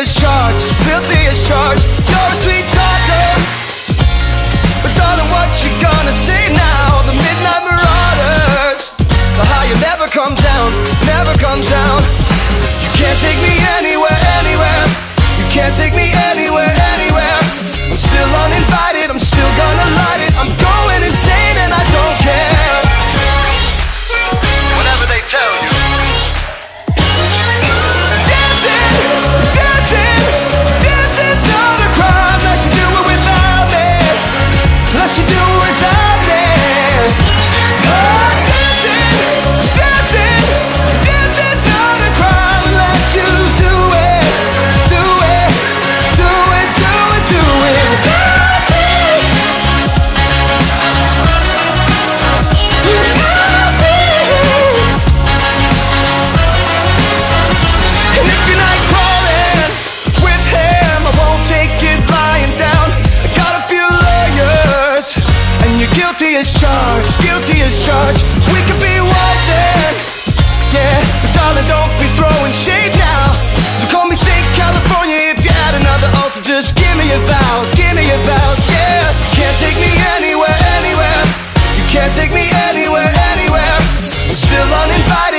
as charged, filthy as charged. take me anywhere, anywhere. I'm still uninvited.